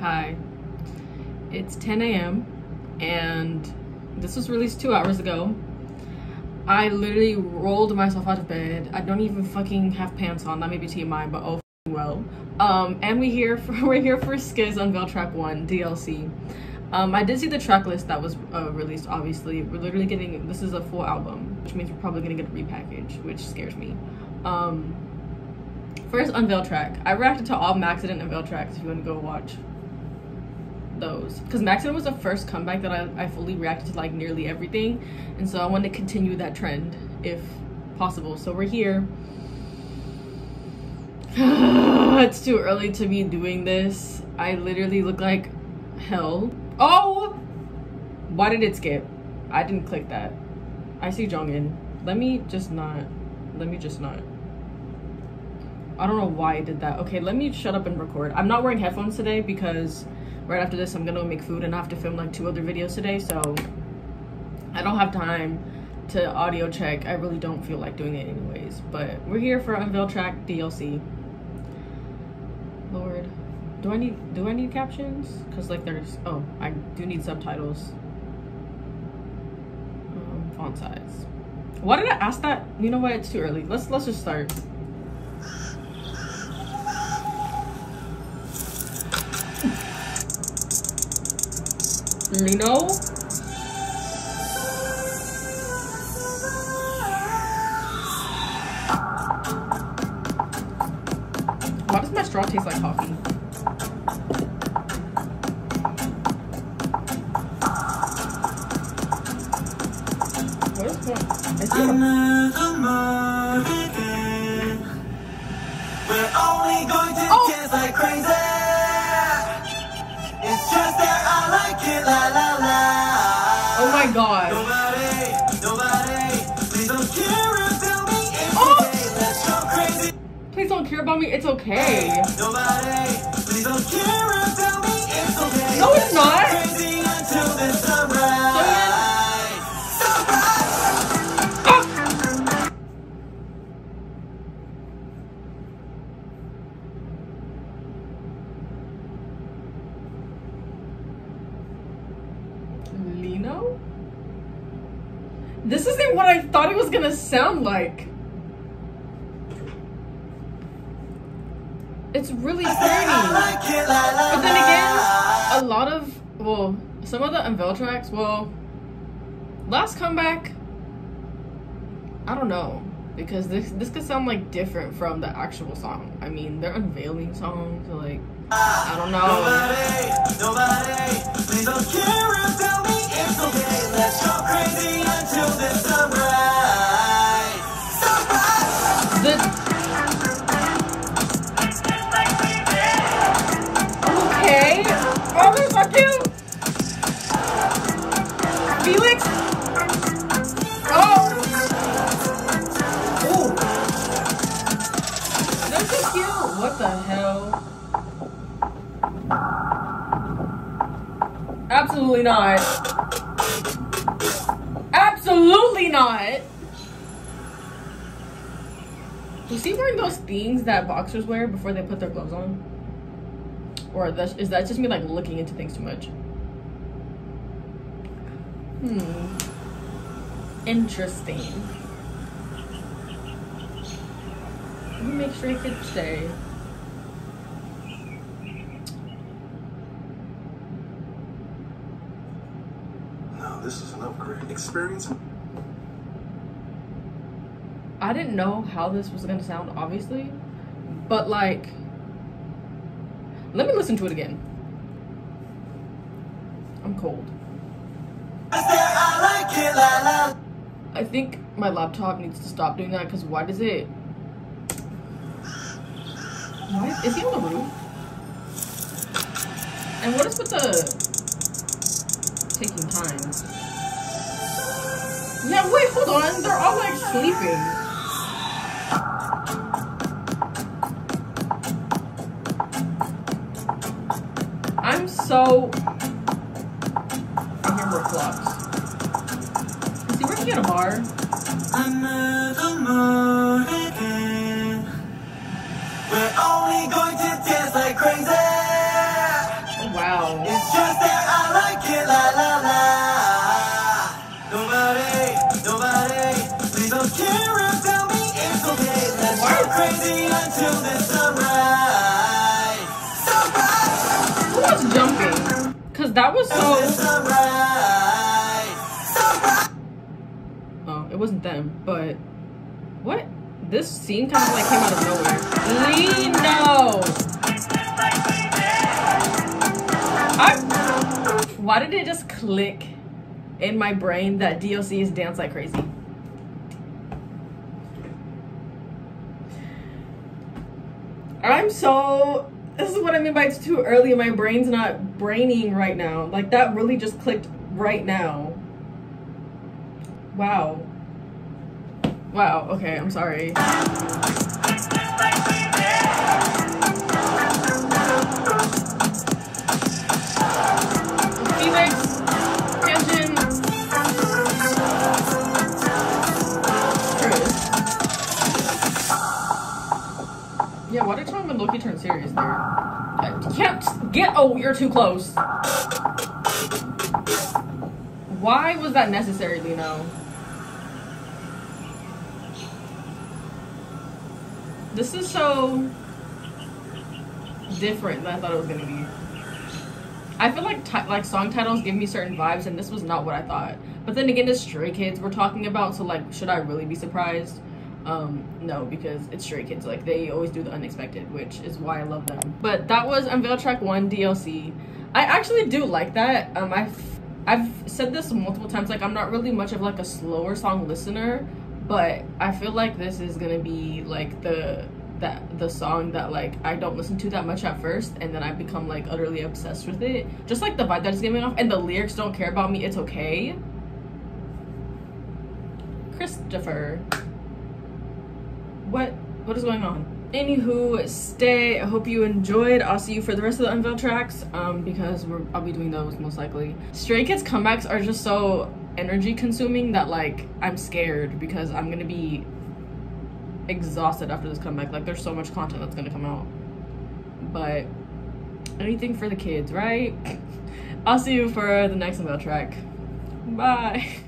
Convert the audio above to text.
Hi. It's 10 a.m. and this was released two hours ago. I literally rolled myself out of bed. I don't even fucking have pants on. That may be TMI, but oh well. Um, and we here for we're here for Skiz Unveil Track One DLC. Um, I did see the track list that was uh, released. Obviously, we're literally getting this is a full album, which means we're probably gonna get a repackage, which scares me. Um, first Unveil track. I reacted to all Maxident Unveil tracks. If you want to go watch those, because Maxident was the first comeback that I, I fully reacted to like nearly everything, and so I want to continue that trend if possible. So we're here. it's too early to be doing this. I literally look like hell. Oh! Why did it skip? I didn't click that. I see Jongin. Let me just not. Let me just not. I don't know why I did that. Okay, let me shut up and record. I'm not wearing headphones today because right after this I'm gonna make food and I have to film like two other videos today, so I don't have time to audio check. I really don't feel like doing it anyways. But we're here for Unveil Track DLC. Lord. Do I need do I need captions? Cause like there's oh I do need subtitles. Um, font size. Why did I ask that? You know what? It's too early. Let's let's just start. Lee Know. Why does my straw taste like coffee? What is going it Another morning. We're only going to Oh. dance like crazy. It's just that I like it, la la la. Oh my god. Nobody, nobody, please don't care about me. It's Oh. okay, let's go crazy. Please don't care about me. It's okay. Nobody, please don't care about me. It's okay. No, it's not. Crazy until the sunrise. This isn't what I thought it was gonna sound like. It's really I pretty. like it, la la But then again, a lot of well, some of the Unveil tracks, well, last comeback, I don't know because this this could sound like different from the actual song. I mean, they're unveiling songs, so like I don't know. Nobody, nobody, please don't care about me. It's okay, let's go crazy Absolutely not. Absolutely not. Was he wearing those things that boxers wear before they put their gloves on? Or is that just me like looking into things too much? Hmm. Interesting. Let me make sure I could stay. No, this is an upgrade. Experience? I didn't know how this was gonna sound, obviously, but like, let me listen to it again. I'm cold. I like it, la la. I think my laptop needs to stop doing that because why does it? Why is he on the roof? And what is with the taking time? Yeah, wait, hold on. They're all like sleeping. I'm so. I hear more clocks. Is he working at a bar? Another morning. We're only going to dance like crazy. Oh, crazy until the sunrise. Sunrise, Who was jumping? Cause that was so. sunrise. Sunrise. Oh, it wasn't them, but what? This scene kind of like came out of nowhere. Lee Know. I. Why did it just click in my brain that DLC is dance like crazy? I'm so. This is what I mean by it's too early. My brain's not braining right now. Like that really just clicked right now. Wow. Wow. Okay, I'm sorry. Oh, you're too close. Why was that necessary, Lee Know? This is so different than I thought it was gonna be. I feel like like song titles give me certain vibes, and this was not what I thought. But then again, it's Stray Kids we're talking about, so like, should I really be surprised? Um, no, because it's Stray Kids. Like they always do the unexpected, which is why I love them. But that was Unveil Track One DLC. I actually do like that. Um, I've I've said this multiple times. Like I'm not really much of like a slower song listener, but I feel like this is gonna be like the that the song that like I don't listen to that much at first, and then I become like utterly obsessed with it. Just like the vibe that it's giving off, and the lyrics don't care about me. It's okay. Christopher, what what is going on? Anywho, stay. I hope you enjoyed. I'll see you for the rest of the unveiled tracks, um, because I'll be doing those most likely. Stray Kids comebacks are just so energy consuming that like I'm scared because I'm gonna be exhausted after this comeback. Like there's so much content that's gonna come out. But anything for the kids, right? I'll see you for the next unveiled track. Bye.